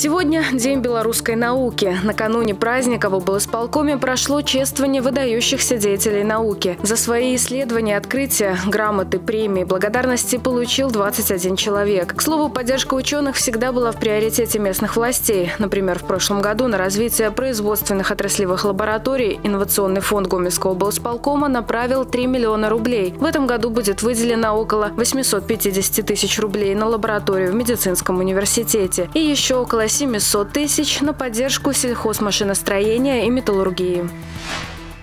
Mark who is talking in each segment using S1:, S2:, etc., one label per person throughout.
S1: Сегодня День белорусской науки. Накануне праздника в облсполкоме прошло чествование выдающихся деятелей науки. За свои исследования, открытия, грамоты, премии, благодарности получил 21 человек. К слову, поддержка ученых всегда была в приоритете местных властей. Например, в прошлом году на развитие производственных отраслевых лабораторий Инновационный фонд Гомельского облсполкома направил 3 миллиона рублей. В этом году будет выделено около 850 тысяч рублей на лабораторию в медицинском университете и еще около 700 тысяч на поддержку сельхозмашиностроения и металлургии.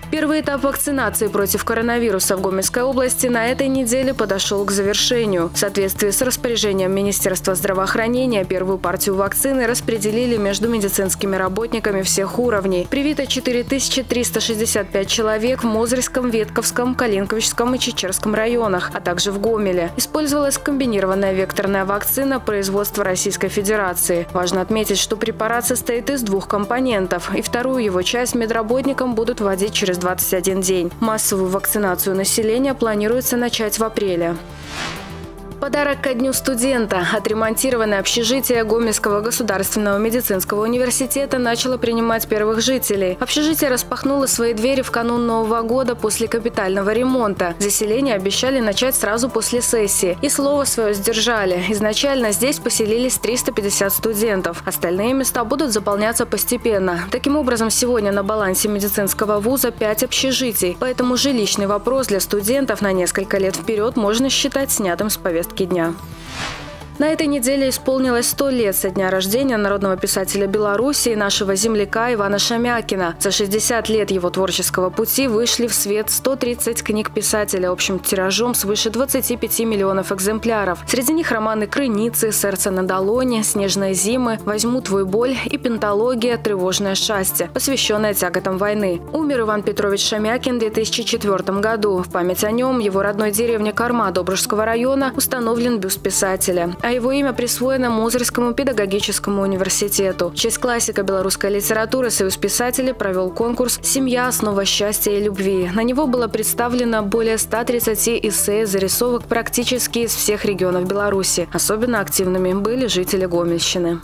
S1: Первый этап вакцинации против коронавируса в Гомельской области на этой неделе подошел к завершению. В соответствии с распоряжением Министерства здравоохранения первую партию вакцины распределили между медицинскими работниками всех уровней. Привито 4365 человек в Мозырском, Ветковском, Калинковичском и Чечерском районах, а также в Гомеле. Использовалась комбинированная векторная вакцина производства Российской Федерации. Важно отметить, что препарат состоит из двух компонентов, и вторую его часть медработникам будут вводить через через 21 день. Массовую вакцинацию населения планируется начать в апреле. Подарок ко Дню студента. Отремонтированное общежитие Гомельского государственного медицинского университета начало принимать первых жителей. Общежитие распахнуло свои двери в канун Нового года после капитального ремонта. Заселение обещали начать сразу после сессии. И слово свое сдержали. Изначально здесь поселились 350 студентов. Остальные места будут заполняться постепенно. Таким образом, сегодня на балансе медицинского вуза 5 общежитий. Поэтому жилищный вопрос для студентов на несколько лет вперед можно считать снятым с повестки повестки дня. На этой неделе исполнилось 100 лет со дня рождения народного писателя Беларуси и нашего земляка Ивана Шамякина. За 60 лет его творческого пути вышли в свет 130 книг писателя общим тиражом свыше 25 миллионов экземпляров. Среди них романы «Крыницы», «Сердце на долоне», «Снежные зимы», «Возьму твой боль» и «Пентология. Тревожное счастье», посвященная тяготам войны. Умер Иван Петрович Шамякин в 2004 году. В память о нем его родной деревне Корма Добружского района установлен бюст писателя а его имя присвоено Мозырскому педагогическому университету. В честь классика белорусской литературы Союз писателей провел конкурс «Семья. Основа счастья и любви». На него было представлено более 130 эссе зарисовок практически из всех регионов Беларуси. Особенно активными были жители Гомельщины.